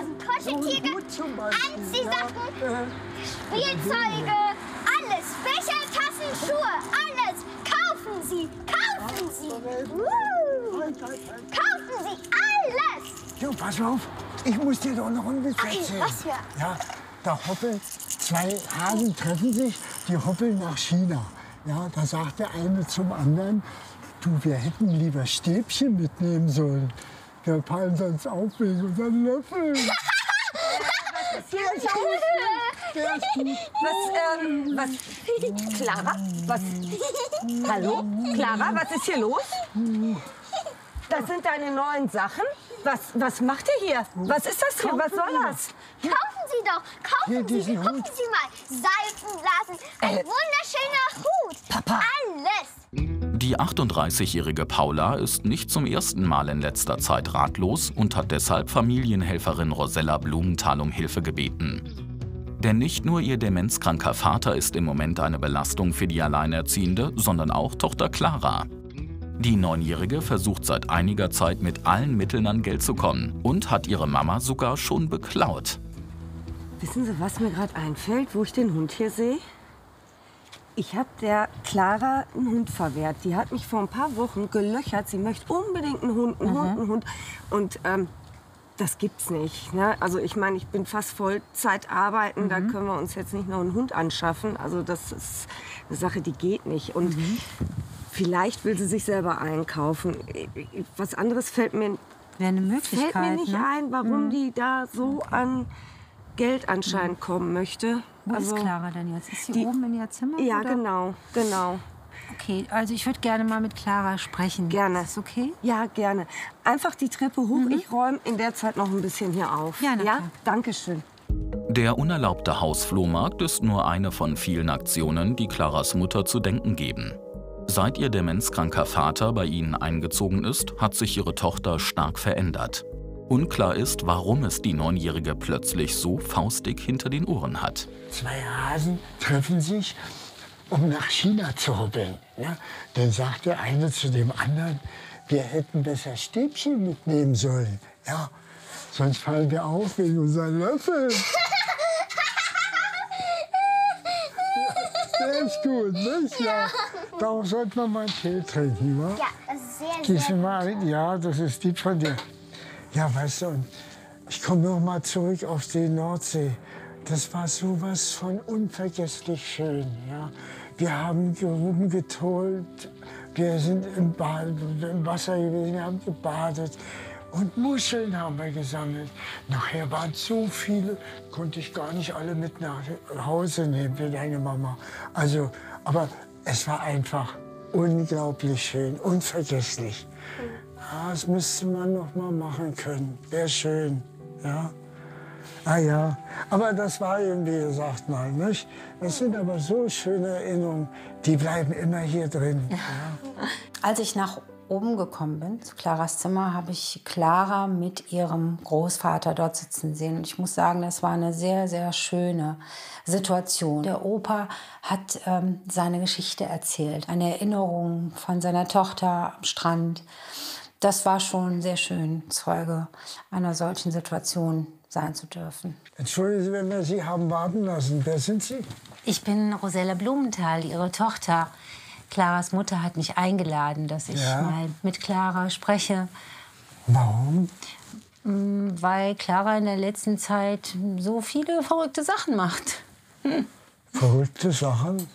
Hasen, Kuscheltiere, Beispiel, Anziehsachen, äh, Spielzeuge, alles. Becher, Tassen, Schuhe, alles. Kaufen Sie, kaufen Sie. Uh, halt, halt, halt. kaufen Sie alles. Jo, pass auf, ich muss dir doch noch Witz Okay, erzählen. was für? Ja, da hoppeln zwei Hasen treffen sich, die hoppeln nach China. Ja, da sagt der eine zum anderen, du, wir hätten lieber Stäbchen mitnehmen sollen. Wir fallen sonst auf wegen unseren Löffeln. Der ist gut. Der ist gut. Was, ähm, was? Clara? Was? Hallo? Clara, was ist hier los? Das sind deine neuen Sachen? Was, was macht ihr hier? Was ist das hier? Was soll das? Kaufen Sie doch, kaufen Sie, diesen gucken Hut. Sie mal. Seifenblasen, ein Äh. wunderschöner Hut. Papa. Alles. Die 38-jährige Paula ist nicht zum ersten Mal in letzter Zeit ratlos und hat deshalb Familienhelferin Rosella Blumenthal um Hilfe gebeten. Denn nicht nur ihr demenzkranker Vater ist im Moment eine Belastung für die Alleinerziehende, sondern auch Tochter Clara. Die Neunjährige versucht seit einiger Zeit mit allen Mitteln an Geld zu kommen und hat ihre Mama sogar schon beklaut. Wissen Sie, was mir gerade einfällt, wo ich den Hund hier sehe? Ich habe der Clara einen Hund verwehrt. Die hat mich vor ein paar Wochen gelöchert. Sie möchte unbedingt einen Hund, einen Hund, einen Hund. Und ähm, das gibt's nicht. Ne? Also ich meine, ich bin fast Vollzeit arbeiten. Da können wir uns jetzt nicht noch einen Hund anschaffen. Also das ist eine Sache, die geht nicht. Und vielleicht will sie sich selber einkaufen. Was anderes fällt mir Wäre eine fällt Möglichkeit. mir nicht ne? ein, warum die da so an Geld anscheinend kommen möchte. Wo ist Clara denn jetzt? Ist sie die- oben in ihr Zimmer? Ja, oder? genau, genau. Okay, also ich würde gerne mal mit Clara sprechen. Gerne. Ist das okay? Ja, gerne. Einfach die Treppe hoch. Ich räume in der Zeit noch ein bisschen hier auf. Ja, na ja? klar. Danke schön. Der unerlaubte Hausflohmarkt ist nur eine von vielen Aktionen, die Claras Mutter zu denken geben. Seit ihr demenzkranker Vater bei ihnen eingezogen ist, hat sich ihre Tochter stark verändert. Unklar ist, warum es die Neunjährige plötzlich so faustig hinter den Ohren hat. Zwei Hasen treffen sich, um nach China zu hoppeln. Ja? Dann sagt der eine zu dem anderen, wir hätten besser Stäbchen mitnehmen sollen. Ja, sonst fallen wir auf wegen unseren Löffeln. Der ist gut, nicht? Ja. Darauf sollte man mal einen Tee trinken, wa? Ja, das ist sehr, sehr mal ein. Ja, das ist lieb von dir. Ja, weißt du, und ich komme noch mal zurück auf die Nordsee. Das war sowas von unvergesslich schön. Ja. Wir haben rumgetolt, wir sind im, Bad, im Wasser gewesen, wir haben gebadet. Und Muscheln haben wir gesammelt. Nachher waren so viele, konnte ich gar nicht alle mit nach Hause nehmen für deine Mama. Also, aber es war einfach unglaublich schön, unvergesslich. Ja, das müsste man noch mal machen können. Wäre schön, ja. Ah ja, aber das war eben, wie gesagt, mal, nicht? Das sind aber so schöne Erinnerungen, die bleiben immer hier drin. Ja. Als ich nach oben gekommen bin, zu Claras Zimmer, habe ich Clara mit ihrem Großvater dort sitzen sehen. Und ich muss sagen, das war eine sehr, sehr schöne Situation. Der Opa hat ähm, seine Geschichte erzählt, eine Erinnerung von seiner Tochter am Strand. Das war schon sehr schön, Zeuge einer solchen Situation sein zu dürfen. Entschuldigen Sie, wenn wir Sie haben warten lassen. Wer sind Sie? Ich bin Rosella Blumenthal, ihre Tochter. Claras Mutter hat mich eingeladen, dass ich Ja. mal mit Clara spreche, Warum? weil Clara in der letzten Zeit so viele verrückte Sachen macht. Verrückte Sachen?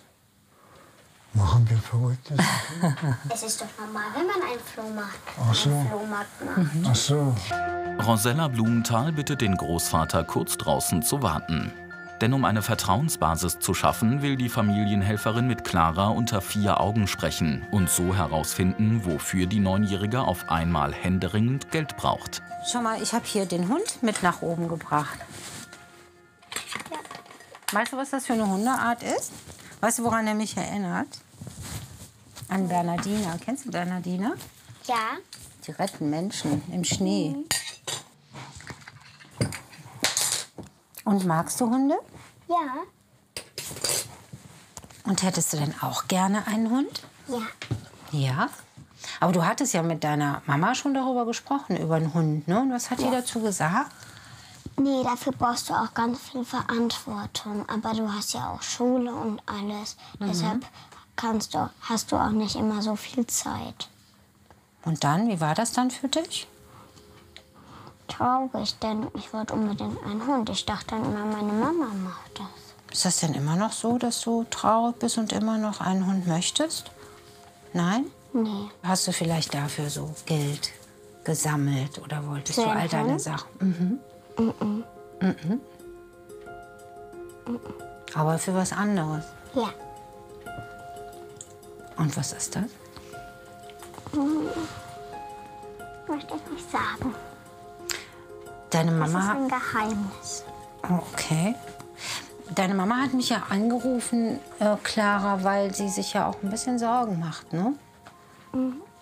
Machen wir verrückte Sachen? Es ist doch normal, wenn man einen Flohmarkt, Ach so. einen Flohmarkt macht. Ach so. Rosella Blumenthal bittet den Großvater kurz draußen zu warten. Denn um eine Vertrauensbasis zu schaffen, will die Familienhelferin mit Clara unter vier Augen sprechen und so herausfinden, wofür die Neunjährige auf einmal händeringend Geld braucht. Schau mal, ich habe hier den Hund mit nach oben gebracht. Weißt du, was das für eine Hundeart ist? Weißt du, woran er mich erinnert? An Bernardiner. Kennst du Bernardiner? Ja, Die retten Menschen im Schnee. Und magst du Hunde? ja, Und hättest du denn auch gerne einen Hund? ja. Ja. Aber du hattest ja mit deiner Mama schon darüber gesprochen, über einen Hund, ne? Und was hat die dazu gesagt? Nee, dafür brauchst du auch ganz viel Verantwortung. Aber du hast ja auch Schule und alles. Deshalb kannst du, hast du auch nicht immer so viel Zeit. Und dann, wie war das dann für dich? Traurig, denn ich wollte unbedingt einen Hund. Ich dachte dann immer, meine Mama macht das. Ist das denn immer noch so, dass du traurig bist und immer noch einen Hund möchtest? Nein? Nee. Hast du vielleicht dafür so Geld gesammelt oder wolltest du all deine? Sachen? Mhm. Mhm. Aber für was anderes. Ja. Und was ist das? Möchte ich nicht sagen. Deine Das ist Mama. ein Geheimnis. Okay. Deine Mama hat mich ja angerufen, äh, Clara, weil sie sich ja auch ein bisschen Sorgen macht, ne?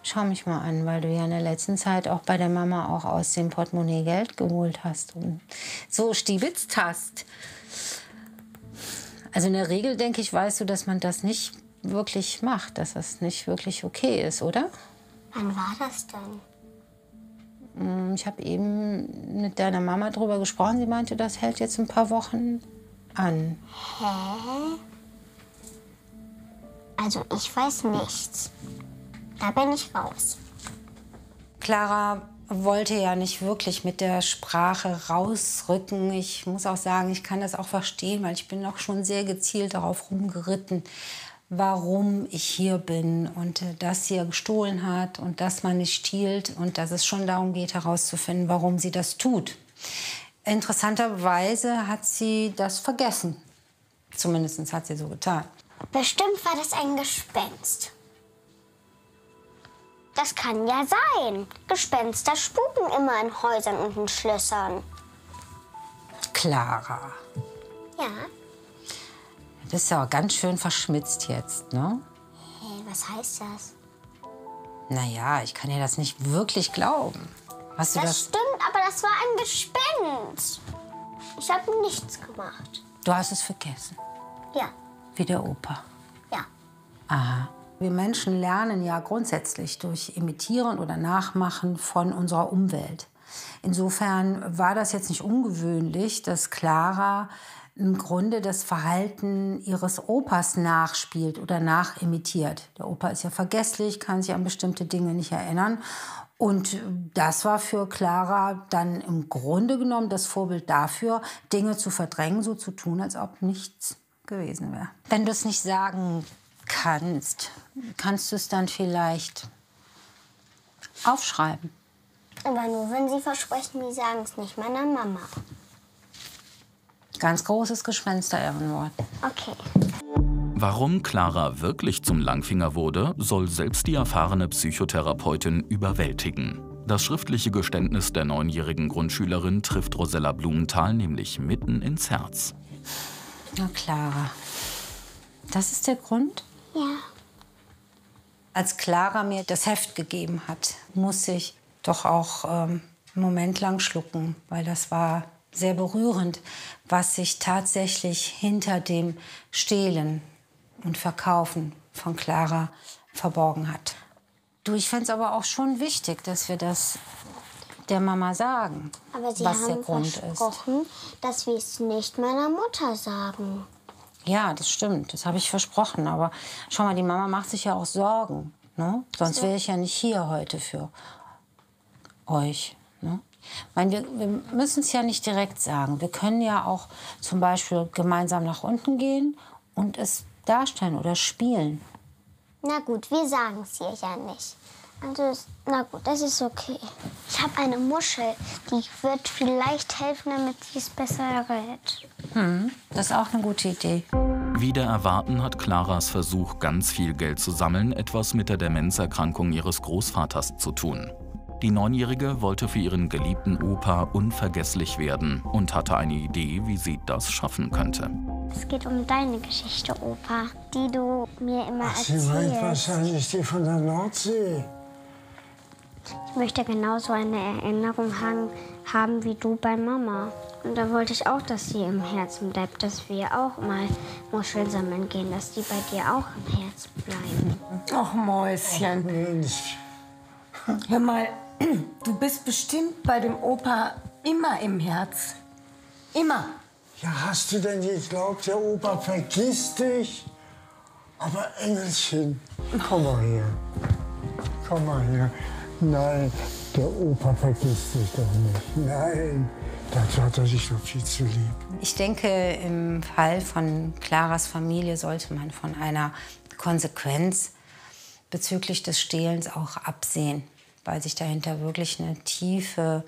Schau mich mal an, weil du ja in der letzten Zeit auch bei der Mama auch aus dem Portemonnaie Geld geholt hast und so stiebitzt hast. Also in der Regel, denke ich, weißt du, dass man das nicht wirklich macht, dass das nicht wirklich okay ist, oder? Wann war das denn? Ich habe eben mit deiner Mama drüber gesprochen. Sie meinte, das hält jetzt ein paar Wochen an. Hä? Also ich weiß nichts. Da bin ich raus. Clara wollte ja nicht wirklich mit der Sprache rausrücken. Ich muss auch sagen, ich kann das auch verstehen, weil ich bin auch schon sehr gezielt darauf rumgeritten, warum ich hier bin und äh, dass sie ja gestohlen hat und dass man nicht stiehlt und dass es schon darum geht, herauszufinden, warum sie das tut. Interessanterweise hat sie das vergessen. Zumindest hat sie so getan. Bestimmt war das ein Gespenst. Das kann ja sein. Gespenster spuken immer in Häusern und in Schlössern. Clara, Ja. Du bist ja auch ganz schön verschmitzt jetzt, ne? Hey, was heißt das? Naja, ich kann dir das nicht wirklich glauben. Hast du Das das? stimmt, aber das war ein Gespenst. Ich habe nichts gemacht. Du hast es vergessen. Ja, Wie der Opa. ja. Aha. Wir Menschen lernen ja grundsätzlich durch Imitieren oder Nachmachen von unserer Umwelt. Insofern war das jetzt nicht ungewöhnlich, dass Clara im Grunde das Verhalten ihres Opas nachspielt oder nachimitiert. Der Opa ist ja vergesslich, kann sich an bestimmte Dinge nicht erinnern. Und das war für Clara dann im Grunde genommen das Vorbild dafür, Dinge zu verdrängen, so zu tun, als ob nichts gewesen wäre. Wenn du es nicht sagen kannst, kannst du es dann vielleicht aufschreiben. Aber nur, wenn Sie versprechen, Sie sagen es nicht meiner Mama. Ganz großes Gespenster-Ehrenwort. Okay. Warum Clara wirklich zum Langfinger wurde, soll selbst die erfahrene Psychotherapeutin überwältigen. Das schriftliche Geständnis der neunjährigen Grundschülerin trifft Rosella Blumenthal nämlich mitten ins Herz. Na, Clara. Das ist der Grund? Ja. Als Clara mir das Heft gegeben hat, muss ich doch auch ähm, einen Moment lang schlucken, weil das war sehr berührend, was sich tatsächlich hinter dem Stehlen und Verkaufen von Clara verborgen hat. Du, ich fände es aber auch schon wichtig, dass wir das der Mama sagen, Aber Sie was der haben Grund ist. versprochen, dass wir es nicht meiner Mutter sagen. Ja, das stimmt, das habe ich versprochen. Aber schau mal, die Mama macht sich ja auch Sorgen. Ne? Sonst wäre ich ja nicht hier heute für euch. Ne? Ich meine, wir, wir müssen es ja nicht direkt sagen. Wir können ja auch zum Beispiel gemeinsam nach unten gehen und es darstellen oder spielen. Na gut, wir sagen es ihr ja nicht. Also, na gut, das ist okay. Ich habe eine Muschel, die wird vielleicht helfen, damit sie es besser errät. Das ist auch eine gute Idee. Wider Erwarten hat Claras Versuch, ganz viel Geld zu sammeln, etwas mit der Demenzerkrankung ihres Großvaters zu tun. Die Neunjährige wollte für ihren geliebten Opa unvergesslich werden und hatte eine Idee, wie sie das schaffen könnte. Es geht um deine Geschichte, Opa, die du mir immer Ach, sie meint erzählst. wahrscheinlich die von der Nordsee. Ich möchte genauso eine Erinnerung haben, haben wie du bei Mama. Und da wollte ich auch, dass sie im Herzen bleibt, dass wir auch mal Muscheln sammeln gehen, dass die bei dir auch im Herz bleiben. Ach, Mäuschen. Mensch, Hör mal, du bist bestimmt bei dem Opa immer im Herz. Immer. Ja, hast du denn geglaubt, der Opa vergisst dich? Aber Engelchen, komm mal her. Komm mal her. Nein, der Opa vergisst dich doch nicht. Nein, dazu hat er sich doch viel zu lieb. Ich denke, im Fall von Claras Familie sollte man von einer Konsequenz bezüglich des Stehlens auch absehen, weil sich dahinter wirklich eine tiefe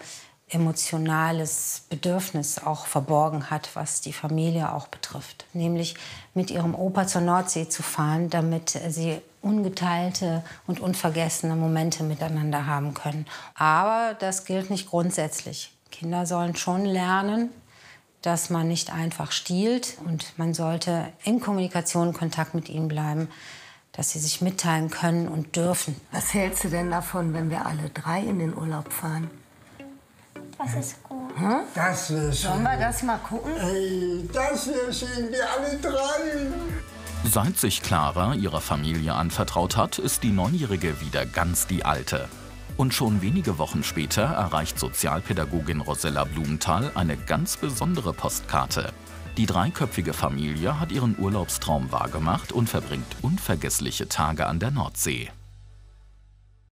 emotionales Bedürfnis auch verborgen hat, was die Familie auch betrifft. Nämlich mit ihrem Opa zur Nordsee zu fahren, damit sie ungeteilte und unvergessene Momente miteinander haben können. Aber das gilt nicht grundsätzlich. Kinder sollen schon lernen, dass man nicht einfach stiehlt und man sollte in Kommunikation, Kontakt mit ihnen bleiben, dass sie sich mitteilen können und dürfen. Was hältst du denn davon, wenn wir alle drei in den Urlaub fahren? Das ist gut. Das wäre Sollen schön. wir das mal gucken? Ey, das wäre schön, wir alle drei. Seit sich Clara ihrer Familie anvertraut hat, ist die Neunjährige wieder ganz die Alte. Und schon wenige Wochen später erreicht Sozialpädagogin Rosella Blumenthal eine ganz besondere Postkarte. Die dreiköpfige Familie hat ihren Urlaubstraum wahrgemacht und verbringt unvergessliche Tage an der Nordsee.